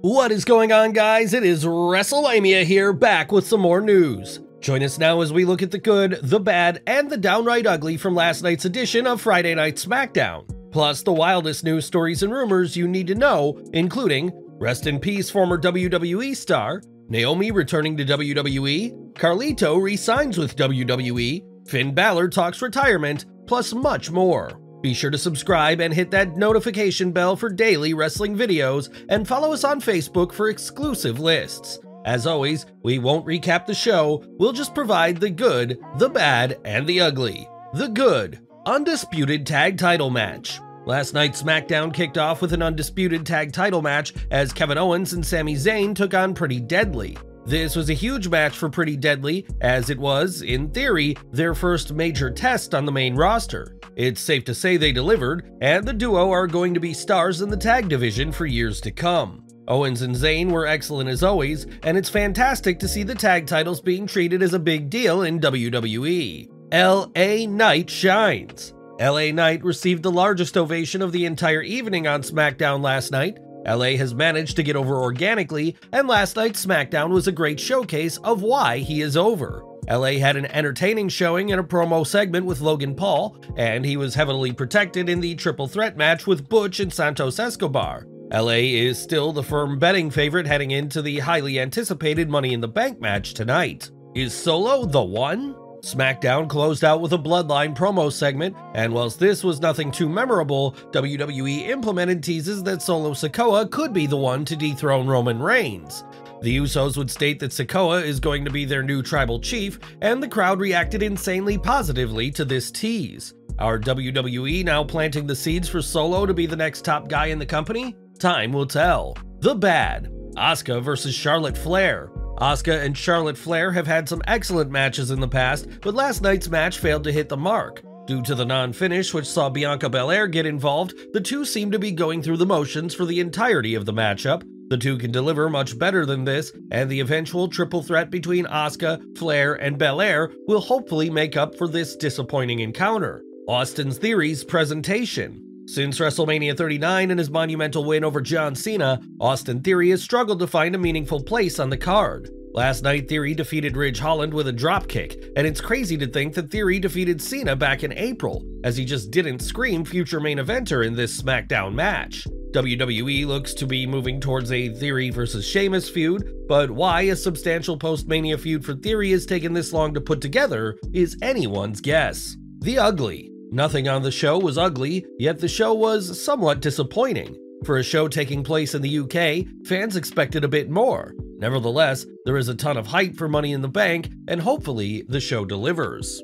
What is going on, guys? It is Wrestlelamia here, back with some more news. Join us now as we look at the good, the bad, and the downright ugly from last night's edition of Friday Night SmackDown. Plus, the wildest news stories and rumors you need to know, including rest in peace former WWE star, Naomi returning to WWE, Carlito resigns with WWE, Finn Balor talks retirement, plus much more. Be sure to subscribe and hit that notification bell for daily wrestling videos, and follow us on Facebook for exclusive lists. As always, we won't recap the show, we'll just provide the good, the bad, and the ugly. The good, undisputed tag title match. Last night, SmackDown kicked off with an undisputed tag title match as Kevin Owens and Sami Zayn took on Pretty Deadly. This was a huge match for Pretty Deadly, as it was, in theory, their first major test on the main roster. It's safe to say they delivered, and the duo are going to be stars in the tag division for years to come. Owens and Zayn were excellent as always, and it's fantastic to see the tag titles being treated as a big deal in WWE. LA Knight shines. LA Knight received the largest ovation of the entire evening on SmackDown last night, LA has managed to get over organically, and last night's SmackDown was a great showcase of why he is over. LA had an entertaining showing in a promo segment with Logan Paul, and he was heavily protected in the triple threat match with Butch and Santos Escobar. LA is still the firm betting favorite heading into the highly anticipated Money in the Bank match tonight. Is Solo the one? SmackDown closed out with a Bloodline promo segment, and whilst this was nothing too memorable, WWE implemented teases that Solo Sikoa could be the one to dethrone Roman Reigns. The Usos would state that Sikoa is going to be their new tribal chief, and the crowd reacted insanely positively to this tease. Are WWE now planting the seeds for Solo to be the next top guy in the company? Time will tell. The bad Asuka versus Charlotte Flair. Asuka and Charlotte Flair have had some excellent matches in the past, but last night's match failed to hit the mark. Due to the non-finish which saw Bianca Belair get involved, the two seem to be going through the motions for the entirety of the matchup. The two can deliver much better than this, and the eventual triple threat between Asuka, Flair, and Belair will hopefully make up for this disappointing encounter. Austin's Theory's presentation. Since WrestleMania 39 and his monumental win over John Cena, Austin Theory has struggled to find a meaningful place on the card. Last night, Theory defeated Ridge Holland with a dropkick, and it's crazy to think that Theory defeated Cena back in April, as he just didn't scream future main eventer in this SmackDown match. WWE looks to be moving towards a Theory versus Sheamus feud, but why a substantial post-Mania feud for Theory has taken this long to put together is anyone's guess. The Ugly Nothing on the show was ugly, yet the show was somewhat disappointing. For a show taking place in the UK, fans expected a bit more. Nevertheless, there is a ton of hype for Money in the Bank, and hopefully the show delivers.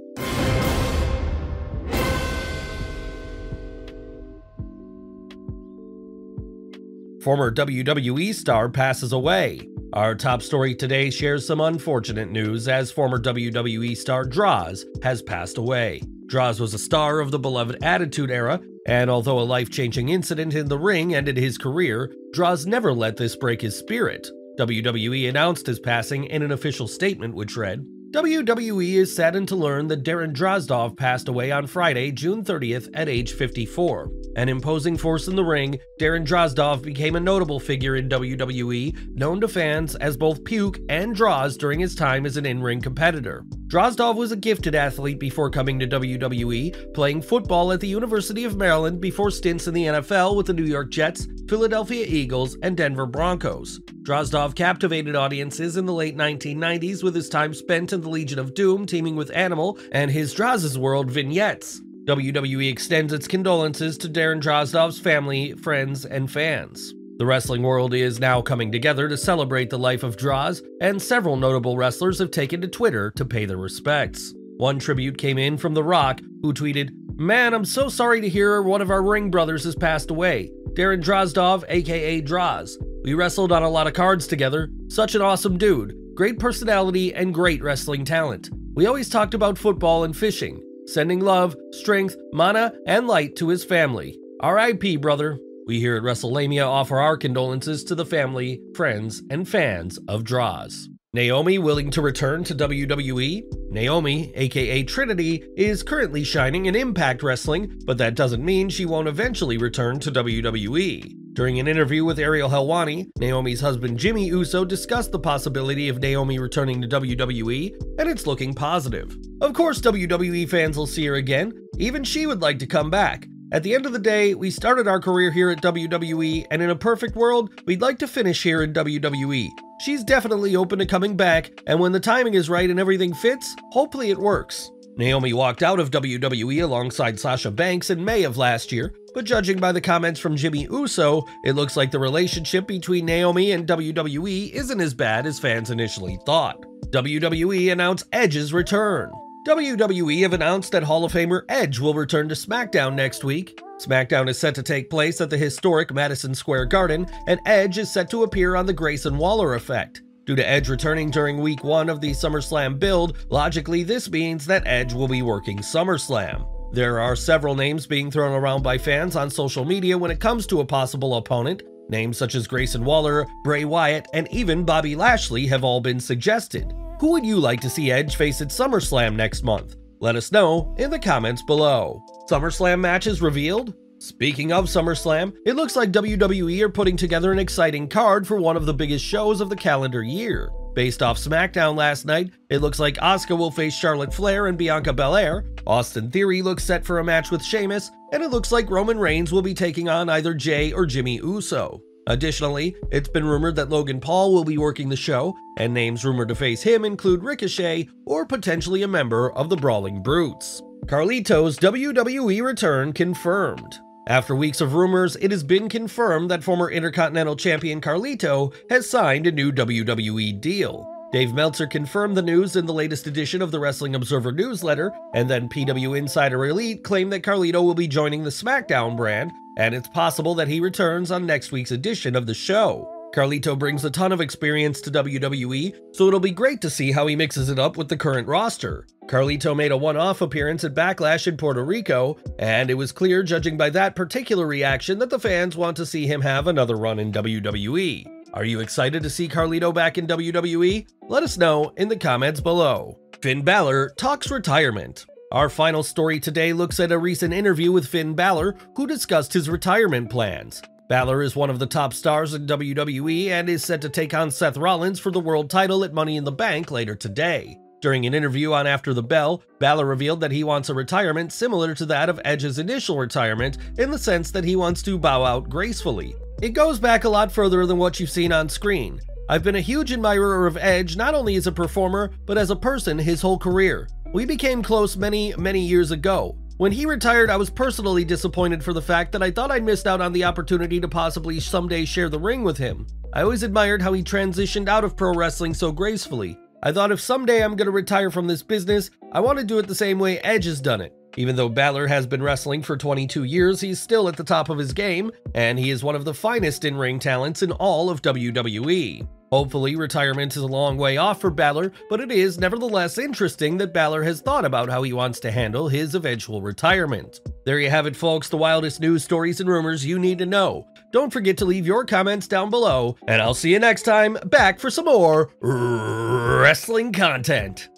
Former WWE star passes away. Our top story today shares some unfortunate news as former WWE star Droz has passed away. Droz was a star of the beloved Attitude Era, and although a life changing incident in the ring ended his career, Droz never let this break his spirit. WWE announced his passing in an official statement which read, WWE is saddened to learn that Darren Drozdov passed away on Friday, June 30th at age 54. An imposing force in the ring, Darren Drozdov became a notable figure in WWE, known to fans as both Puke and Droz during his time as an in-ring competitor. Drozdov was a gifted athlete before coming to WWE, playing football at the University of Maryland before stints in the NFL with the New York Jets, Philadelphia Eagles, and Denver Broncos. Drozdov captivated audiences in the late 1990s with his time spent in the Legion of Doom teaming with Animal and his Droz's World vignettes. WWE extends its condolences to Darren Drozdov's family, friends, and fans. The wrestling world is now coming together to celebrate the life of Droz, and several notable wrestlers have taken to Twitter to pay their respects. One tribute came in from The Rock, who tweeted, Man, I'm so sorry to hear one of our ring brothers has passed away. Darren Drozdov, aka Droz. We wrestled on a lot of cards together. Such an awesome dude. Great personality and great wrestling talent. We always talked about football and fishing, sending love, strength, mana, and light to his family. RIP, brother. We here at Wrestlelamia offer our condolences to the family, friends, and fans of Droz. Naomi willing to return to WWE? Naomi, aka Trinity, is currently shining in Impact Wrestling, but that doesn't mean she won't eventually return to WWE. During an interview with Ariel Helwani, Naomi's husband Jimmy Uso discussed the possibility of Naomi returning to WWE, and it's looking positive. Of course, WWE fans will see her again. Even she would like to come back. At the end of the day, we started our career here at WWE, and in a perfect world, we'd like to finish here in WWE. She's definitely open to coming back, and when the timing is right and everything fits, hopefully it works. Naomi walked out of WWE alongside Sasha Banks in May of last year, but judging by the comments from Jimmy Uso, it looks like the relationship between Naomi and WWE isn't as bad as fans initially thought. WWE announced Edge's return. WWE have announced that Hall of Famer Edge will return to SmackDown next week. SmackDown is set to take place at the historic Madison Square Garden, and Edge is set to appear on the Grayson Waller effect. Due to Edge returning during week one of the SummerSlam build, logically this means that Edge will be working SummerSlam. There are several names being thrown around by fans on social media when it comes to a possible opponent. Names such as Grayson Waller, Bray Wyatt, and even Bobby Lashley have all been suggested. Who would you like to see Edge face at SummerSlam next month? Let us know in the comments below. SummerSlam matches revealed? Speaking of SummerSlam, it looks like WWE are putting together an exciting card for one of the biggest shows of the calendar year. Based off SmackDown last night, it looks like Asuka will face Charlotte Flair and Bianca Belair, Austin Theory looks set for a match with Sheamus, and it looks like Roman Reigns will be taking on either Jay or Jimmy Uso. Additionally, it's been rumored that Logan Paul will be working the show, and names rumored to face him include Ricochet or potentially a member of the Brawling Brutes. Carlito's WWE return confirmed. After weeks of rumors, it has been confirmed that former Intercontinental Champion Carlito has signed a new WWE deal. Dave Meltzer confirmed the news in the latest edition of the Wrestling Observer newsletter, and then PW Insider Elite claimed that Carlito will be joining the SmackDown brand, and it's possible that he returns on next week's edition of the show. Carlito brings a ton of experience to WWE, so it'll be great to see how he mixes it up with the current roster. Carlito made a one off appearance at Backlash in Puerto Rico, and it was clear, judging by that particular reaction, that the fans want to see him have another run in WWE. Are you excited to see Carlito back in WWE? Let us know in the comments below. Finn Balor talks retirement. Our final story today looks at a recent interview with Finn Balor, who discussed his retirement plans. Balor is one of the top stars in WWE and is set to take on Seth Rollins for the world title at Money in the Bank later today. During an interview on After the Bell, Balor revealed that he wants a retirement similar to that of Edge's initial retirement in the sense that he wants to bow out gracefully. It goes back a lot further than what you've seen on screen. I've been a huge admirer of Edge not only as a performer, but as a person his whole career. We became close many, many years ago. When he retired, I was personally disappointed for the fact that I thought I missed out on the opportunity to possibly someday share the ring with him. I always admired how he transitioned out of pro wrestling so gracefully. I thought if someday I'm going to retire from this business, I want to do it the same way Edge has done it. Even though Balor has been wrestling for 22 years, he's still at the top of his game, and he is one of the finest in ring talents in all of WWE. Hopefully, retirement is a long way off for Balor, but it is nevertheless interesting that Balor has thought about how he wants to handle his eventual retirement. There you have it, folks, the wildest news stories and rumors you need to know. Don't forget to leave your comments down below, and I'll see you next time back for some more wrestling content.